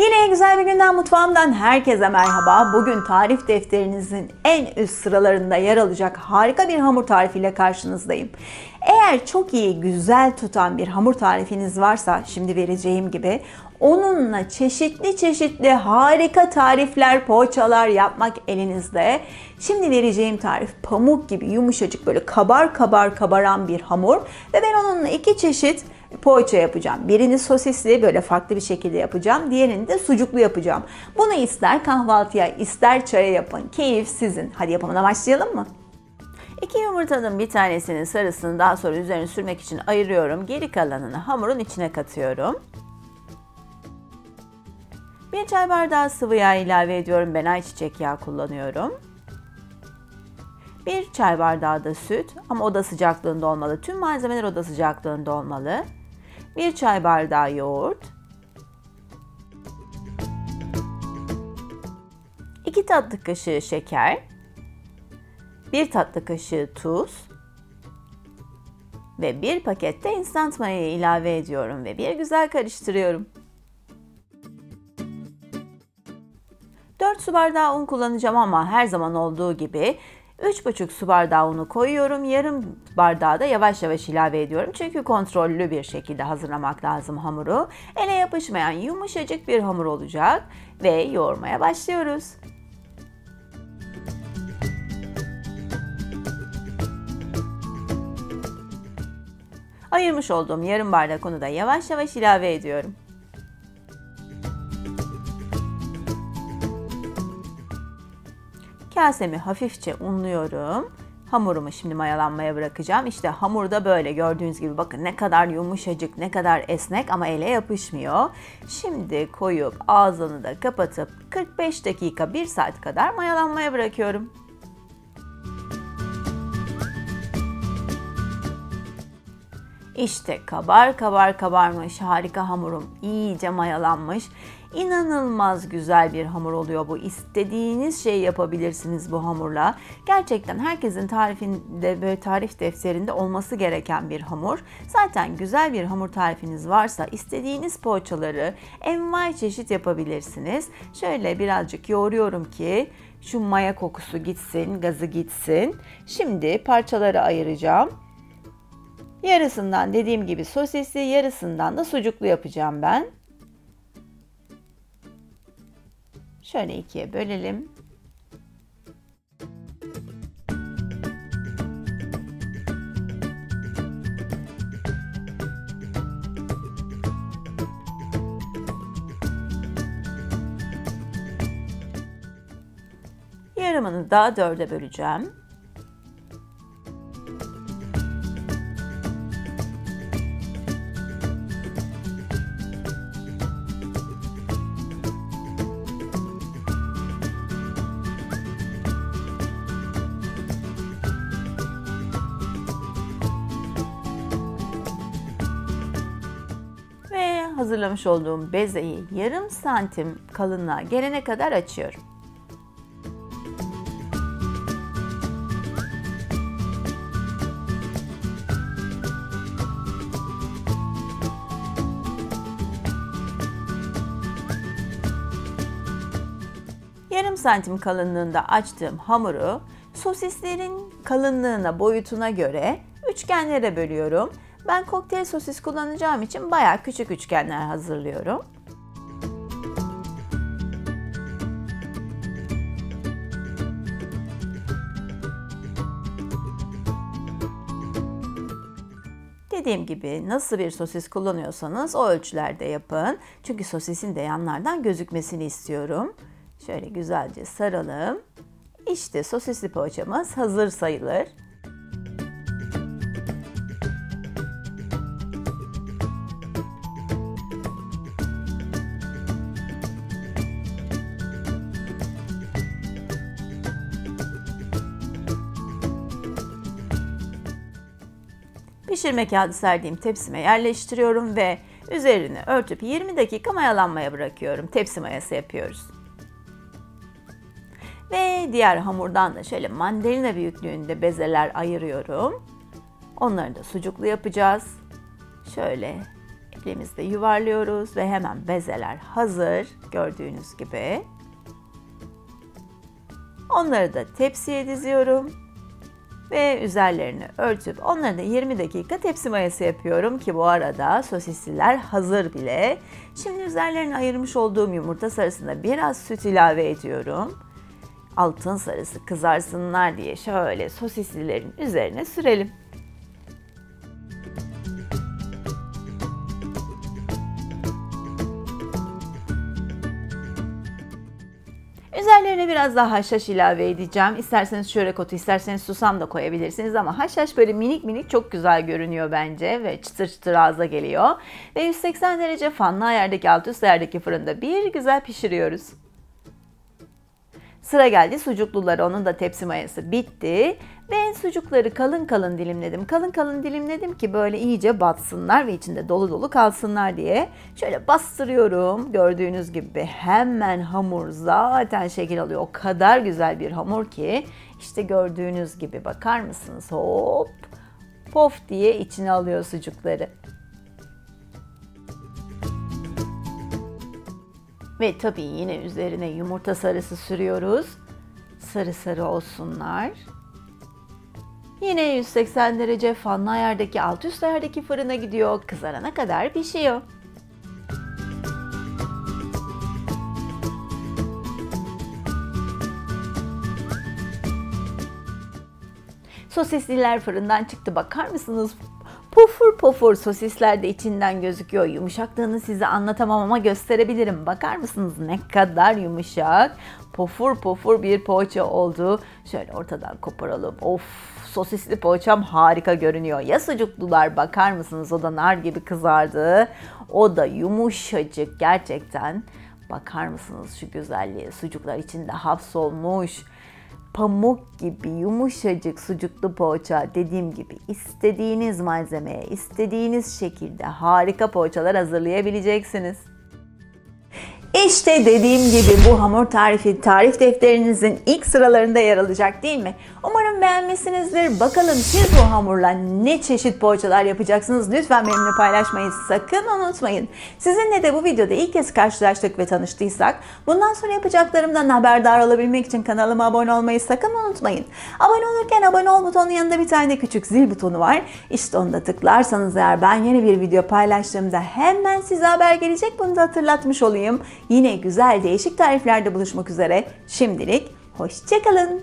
Yine güzel bir günden mutfağımdan herkese merhaba. Bugün tarif defterinizin en üst sıralarında yer alacak harika bir hamur tarifiyle karşınızdayım. Eğer çok iyi, güzel tutan bir hamur tarifiniz varsa şimdi vereceğim gibi onunla çeşitli çeşitli harika tarifler, poğaçalar yapmak elinizde. Şimdi vereceğim tarif pamuk gibi yumuşacık böyle kabar kabar kabaran bir hamur ve ben onunla iki çeşit poğaça yapacağım. Birini sosisli böyle farklı bir şekilde yapacağım. Diğerini de sucuklu yapacağım. Bunu ister kahvaltıya ister çaya yapın. Keyif sizin. Hadi yapımına başlayalım mı? İki yumurtanın bir tanesinin sarısını daha sonra üzerine sürmek için ayırıyorum. Geri kalanını hamurun içine katıyorum. Bir çay bardağı sıvı yağ ilave ediyorum. Ben ayçiçek yağı kullanıyorum. Bir çay bardağı da süt ama oda sıcaklığında olmalı. Tüm malzemeler oda sıcaklığında olmalı. 1 çay bardağı yoğurt, 2 tatlı kaşığı şeker, 1 tatlı kaşığı tuz. Ve 1 pakette instant mayayı ilave ediyorum ve bir güzel karıştırıyorum. 4 su bardağı un kullanacağım ama her zaman olduğu gibi 3,5 su bardağı unu koyuyorum. Yarım bardağı da yavaş yavaş ilave ediyorum. Çünkü kontrollü bir şekilde hazırlamak lazım hamuru. Ele yapışmayan yumuşacık bir hamur olacak ve yoğurmaya başlıyoruz. Ayırmış olduğum yarım bardak unu da yavaş yavaş ilave ediyorum. Kasemi hafifçe unluyorum. Hamurumu şimdi mayalanmaya bırakacağım. İşte hamur da böyle gördüğünüz gibi bakın ne kadar yumuşacık, ne kadar esnek ama ele yapışmıyor. Şimdi koyup ağzını da kapatıp 45 dakika 1 saat kadar mayalanmaya bırakıyorum. İşte kabar kabar kabarmış harika hamurum iyice mayalanmış. İnanılmaz güzel bir hamur oluyor bu. İstediğiniz şeyi yapabilirsiniz bu hamurla. Gerçekten herkesin tarifinde böyle tarif defterinde olması gereken bir hamur. Zaten güzel bir hamur tarifiniz varsa istediğiniz poğaçaları envai çeşit yapabilirsiniz. Şöyle birazcık yoğuruyorum ki şu maya kokusu gitsin, gazı gitsin. Şimdi parçaları ayıracağım. Yarısından dediğim gibi sosisli, yarısından da sucuklu yapacağım ben. Şöyle ikiye bölelim. Yarımını da dörde böleceğim. Hazırlamış olduğum bezeyi yarım santim kalınlığa gelene kadar açıyorum. Yarım santim kalınlığında açtığım hamuru sosislerin kalınlığına, boyutuna göre üçgenlere bölüyorum ben kokteyl sosis kullanacağım için bayağı küçük üçgenler hazırlıyorum. Dediğim gibi nasıl bir sosis kullanıyorsanız o ölçülerde yapın. Çünkü sosisin de yanlardan gözükmesini istiyorum. Şöyle güzelce saralım. İşte sosisli poğaçamız hazır sayılır. Pişirme kağıdı serdiğim tepsime yerleştiriyorum ve üzerini örtüp 20 dakika mayalanmaya bırakıyorum. Tepsi mayası yapıyoruz. Ve diğer hamurdan da şöyle mandalina büyüklüğünde bezeler ayırıyorum. Onları da sucuklu yapacağız. Şöyle Elimizde yuvarlıyoruz ve hemen bezeler hazır gördüğünüz gibi. Onları da tepsiye diziyorum ve üzerlerini örtüp onları da 20 dakika tepsi mayası yapıyorum ki bu arada sosisliler hazır bile. Şimdi üzerlerine ayırmış olduğum yumurta sarısına biraz süt ilave ediyorum. Altın sarısı kızarsınlar diye şöyle sosislilerin üzerine sürelim. Biraz daha haşhaş ilave edeceğim. İsterseniz çörek otu, isterseniz susam da koyabilirsiniz ama haşhaş böyle minik minik çok güzel görünüyor bence ve çıtır çıtır ağza geliyor. Ve 180 derece fanlı ayardaki alt üst ayardaki fırında bir güzel pişiriyoruz. Sıra geldi sucuklulara. Onun da tepsi mayası bitti. Ve sucukları kalın kalın dilimledim. Kalın kalın dilimledim ki böyle iyice batsınlar ve içinde dolu dolu kalsınlar diye. Şöyle bastırıyorum. Gördüğünüz gibi hemen hamur zaten şekil alıyor. O kadar güzel bir hamur ki. işte gördüğünüz gibi bakar mısınız? Hop pof diye içine alıyor sucukları. Ve tabii yine üzerine yumurta sarısı sürüyoruz. Sarı sarı olsunlar. Yine 180 derece fanlı ayardaki alt üst ayardaki fırına gidiyor. Kızarana kadar pişiyor. Sosisliler fırından çıktı. Bakar mısınız? Pofur pofur sosisler de içinden gözüküyor. Yumuşaklığını size anlatamam ama gösterebilirim. Bakar mısınız ne kadar yumuşak. Pofur pofur bir poğaça oldu. Şöyle ortadan koparalım. Of sosisli poğaçam harika görünüyor. Ya sucuklular bakar mısınız o da nar gibi kızardı. O da yumuşacık gerçekten. Bakar mısınız şu güzelliğe sucuklar içinde hapsolmuş pamuk gibi yumuşacık sucuklu poğaça dediğim gibi istediğiniz malzemeye, istediğiniz şekilde harika poğaçalar hazırlayabileceksiniz. İşte dediğim gibi bu hamur tarifi tarif defterinizin ilk sıralarında yer alacak değil mi? Umarım beğenmişsinizdir. Bakalım siz bu hamurla ne çeşit poğaçalar yapacaksınız? Lütfen benimle paylaşmayı sakın unutmayın. Sizinle de bu videoda ilk kez karşılaştık ve tanıştıysak bundan sonra yapacaklarımdan haberdar olabilmek için kanalıma abone olmayı sakın unutmayın. Abone olurken abone ol butonun yanında bir tane küçük zil butonu var. İşte onu da tıklarsanız eğer ben yeni bir video paylaştığımda hemen size haber gelecek. Bunu da hatırlatmış olayım. Yine güzel değişik tariflerde buluşmak üzere. Şimdilik hoşçakalın.